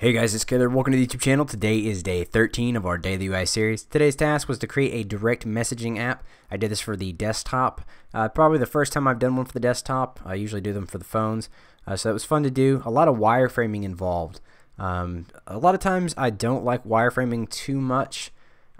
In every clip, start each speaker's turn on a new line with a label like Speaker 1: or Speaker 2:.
Speaker 1: Hey guys, it's Caler. Welcome to the YouTube channel. Today is day 13 of our Daily UI series. Today's task was to create a direct messaging app. I did this for the desktop. Uh, probably the first time I've done one for the desktop. I usually do them for the phones. Uh, so it was fun to do. A lot of wireframing involved. Um, a lot of times I don't like wireframing too much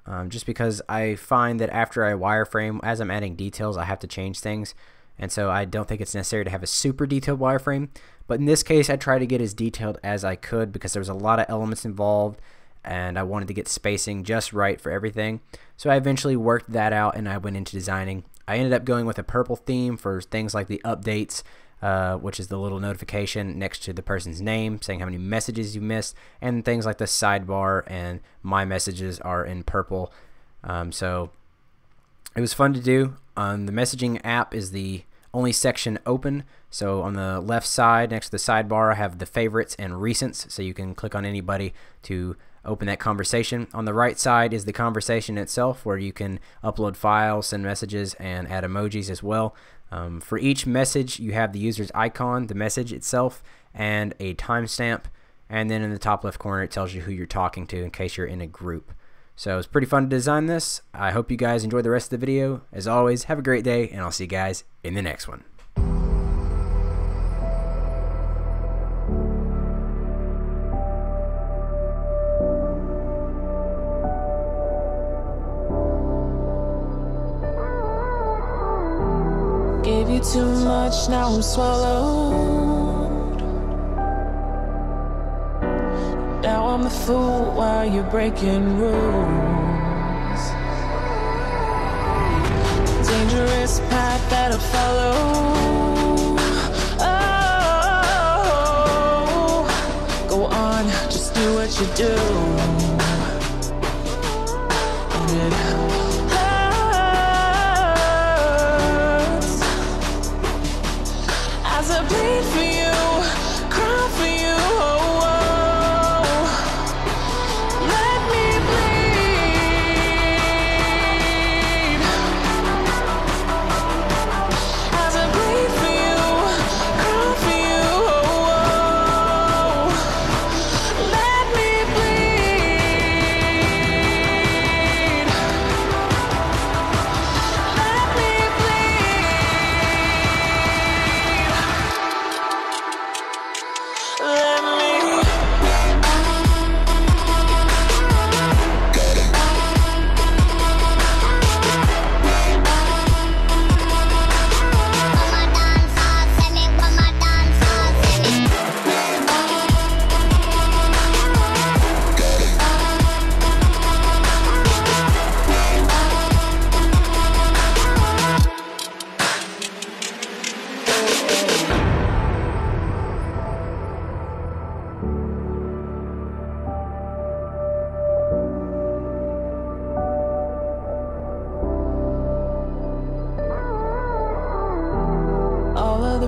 Speaker 1: um, just because I find that after I wireframe, as I'm adding details, I have to change things and so I don't think it's necessary to have a super detailed wireframe. But in this case, I tried to get as detailed as I could because there was a lot of elements involved and I wanted to get spacing just right for everything. So I eventually worked that out and I went into designing. I ended up going with a purple theme for things like the updates, uh, which is the little notification next to the person's name saying how many messages you missed, and things like the sidebar and my messages are in purple. Um, so it was fun to do. Um, the messaging app is the only section open. So on the left side, next to the sidebar, I have the favorites and recents. So you can click on anybody to open that conversation. On the right side is the conversation itself, where you can upload files, send messages, and add emojis as well. Um, for each message, you have the user's icon, the message itself, and a timestamp. And then in the top left corner, it tells you who you're talking to in case you're in a group. So it was pretty fun to design this. I hope you guys enjoy the rest of the video. As always, have a great day, and I'll see you guys in the next one.
Speaker 2: Gave you too much, now I'm swallowed I'm the fool while you're breaking rules. Dangerous path that I follow. Oh, go on, just do what you do.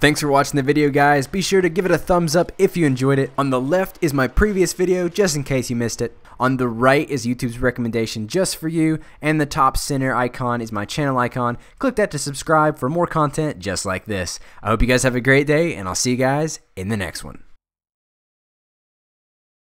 Speaker 1: Thanks for watching the video guys. Be sure to give it a thumbs up if you enjoyed it. On the left is my previous video just in case you missed it. On the right is YouTube's recommendation just for you and the top center icon is my channel icon. Click that to subscribe for more content just like this. I hope you guys have a great day and I'll see you guys in the next one.